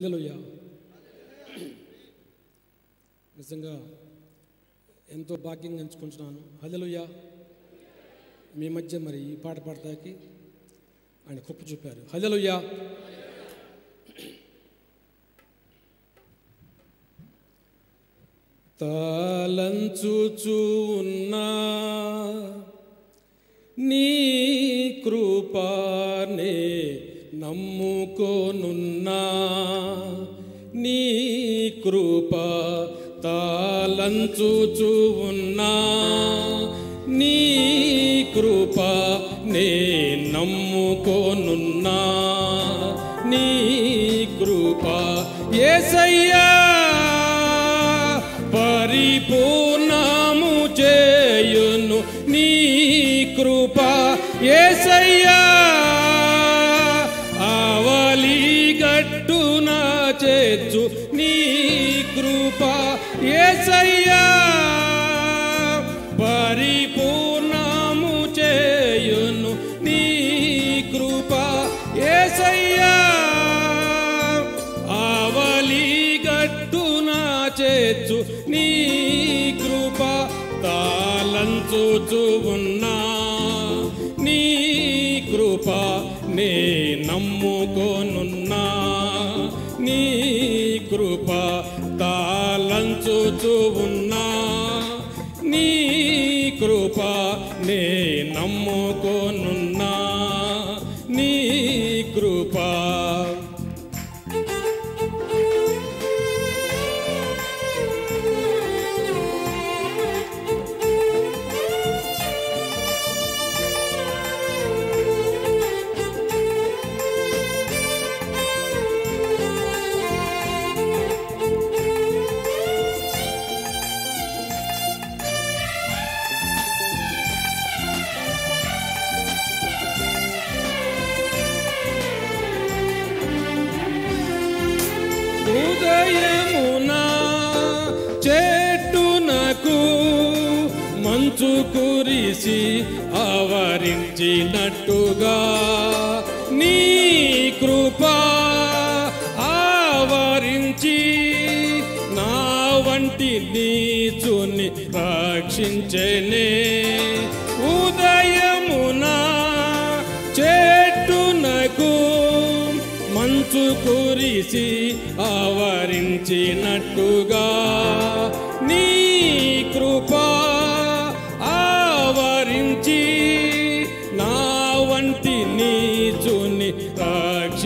హల్లెలూయా నిజంగా ఎంతో భాగ్యంగా ఎంచుకుంటున్నాను హల్లెలూయా. మీ మధ్య మరి ఈ పాట పాడతాకి ఆయన కుప్ప చూపారు. హల్లెలూయా. తాలంచుచూ ఉన్నా నీ కృపానే నమ్ముకోనున్నా. కృప తాలంచుచూ ఉన్నా. నీ కృప నే నమ్ముకోనున్నా. నీ కృప ఏసయ్యా పరిపూర్ణము చేయును. నీ కృప ఏసయ్యా ఆవలి గట్టున చేర్చు ఏసయ్యా పరిపూర్ణము చేయును నీ కృప. ఏసయ్యా ఆవలి గట్టున చేచ్చు నీ కృప. తాళంచుచు ఉన్నా నీ కృప నే నమ్ముకోనున్నా. నీ కృప చూచూ ఉన్నా నీ కృప నే నమ్ముకోనున్నా. చేసి ఆవరించినట్టుగా నీ కృప ఆవరించి నా వంటి నీచుని రక్షించనే. ఉదయమున చెట్టునకు మంచు కురిసి ఆవరించినట్టుగా నీ కృప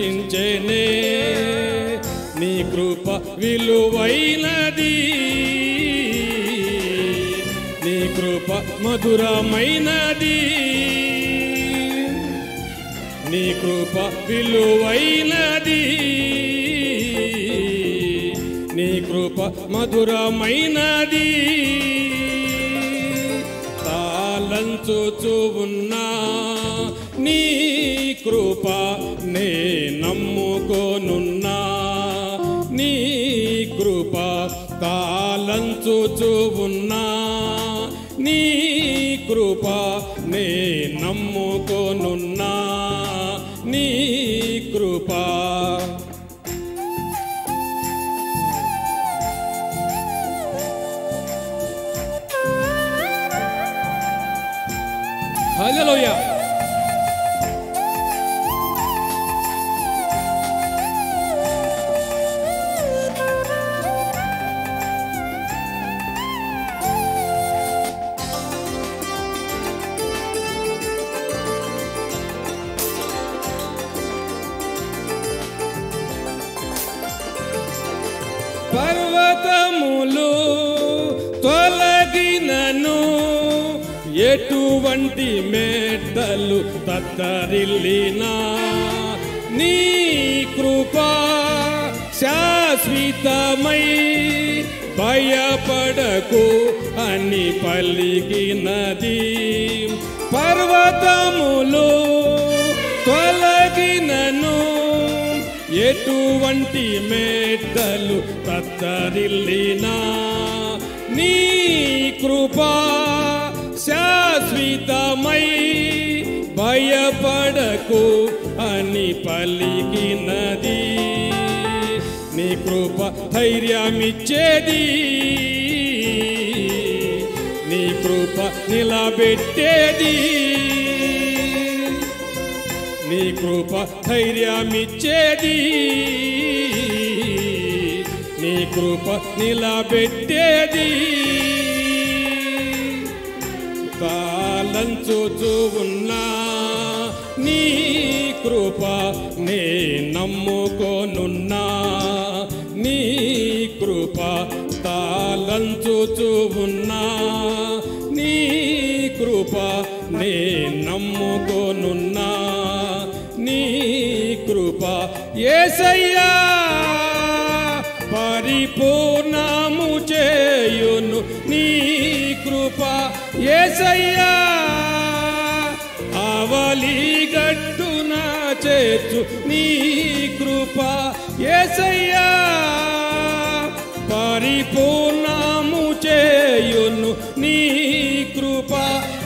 రక్షించనే నీ కృప విలువైనది. నీ కృప మధురమైనది. నీ కృప విలువైనది. నీ కృప మధురమైనది. తాళంచుచు ఉన్నా నీ కృప నే నమ్ముకోనున్నా. నీ కృప తాళంచుచు ఉన్నా నీ కృప నే నమ్ముకోనున్నా. నీ కృప పాపములు తొలగినను. ఎటువంటి మేటలు తత్తరిల్లినా. నీ కృప శాశ్వతమై భయపడకు అని పలికినది. పర్వతములు తొలగినను. ఎటువంటి మేటలు తత్తరిల్లినా? నీ కృప శాశ్వతమై భయపడకు అని పలికినది. నీ కృప ధైర్యమిచ్చేది. నీ కృప నిలబెట్టేది. నీ కృప ధైర్యమిచ్చేది. నీ కృప నిలబెట్టేది. కాలంచుచూ ఉన్నా నీ కృప నే నమ్ముకోనున్నా. నీ కృప తాళంచుచూ ఉన్నా. నీ కృప నే నమ్ముకోనున్నా. ఏసయ్యా పరిపూర్ణము చేయును నీ కృప. ఏసయ్యా అవలి గట్టున చేర్చు నీ కృప. ఏసయ్యా పరిపూర్ణము చేయును నీ కృప.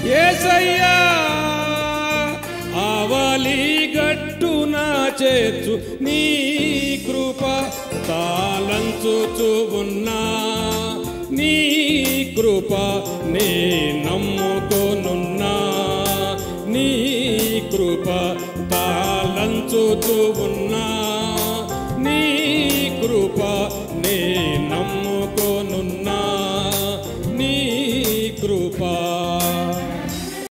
ఏసయ్యా చేర్చు నీ కృప తాళంచుచు ఉన్నా. నీ కృప నే నమ్ముకోనున్నా. నీ కృప తాళంచుచు ఉన్నా. నీ కృప నే నమ్ము